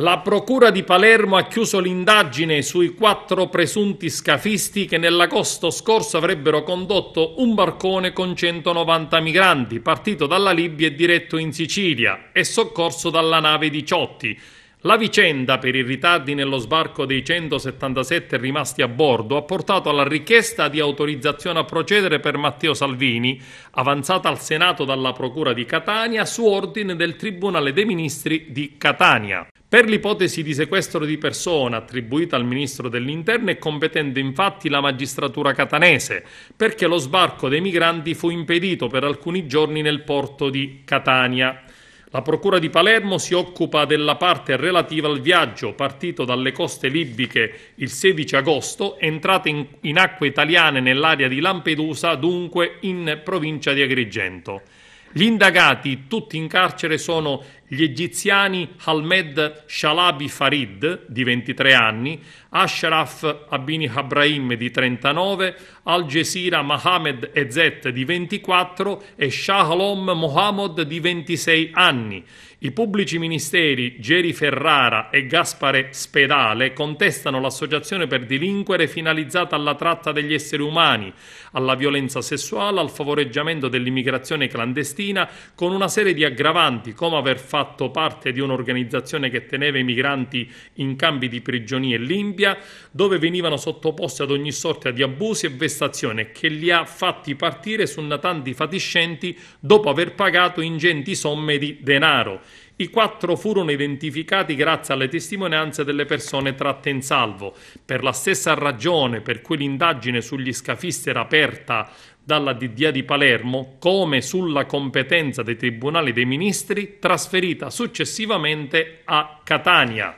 La Procura di Palermo ha chiuso l'indagine sui quattro presunti scafisti che nell'agosto scorso avrebbero condotto un barcone con 190 migranti, partito dalla Libia e diretto in Sicilia, e soccorso dalla nave di Ciotti. La vicenda per i ritardi nello sbarco dei 177 rimasti a bordo ha portato alla richiesta di autorizzazione a procedere per Matteo Salvini, avanzata al Senato dalla Procura di Catania su ordine del Tribunale dei Ministri di Catania. Per l'ipotesi di sequestro di persona attribuita al Ministro dell'Interno è competente infatti la magistratura catanese, perché lo sbarco dei migranti fu impedito per alcuni giorni nel porto di Catania. La Procura di Palermo si occupa della parte relativa al viaggio partito dalle coste libiche il 16 agosto, entrate in, in acque italiane nell'area di Lampedusa, dunque in provincia di Agrigento. Gli indagati, tutti in carcere, sono gli egiziani Halmed Shalabi Farid, di 23 anni, Ashraf Abini Abrahim, di 39, Al Jazeera Mohamed Ezet, di 24 e Shahlom Mohammed, di 26 anni. I pubblici ministeri Geri Ferrara e Gaspare Spedale contestano l'associazione per delinquere finalizzata alla tratta degli esseri umani, alla violenza sessuale, al favoreggiamento dell'immigrazione clandestina, con una serie di aggravanti come aver fatto parte di un'organizzazione che teneva i migranti in campi di prigionia in Libia, dove venivano sottoposti ad ogni sorta di abusi e vessazione che li ha fatti partire su natanti fatiscenti dopo aver pagato ingenti somme di denaro. I quattro furono identificati grazie alle testimonianze delle persone tratte in salvo. Per la stessa ragione per cui l'indagine sugli scafisti era aperta dalla DDA di Palermo, come sulla competenza dei tribunali dei ministri, trasferita successivamente a Catania.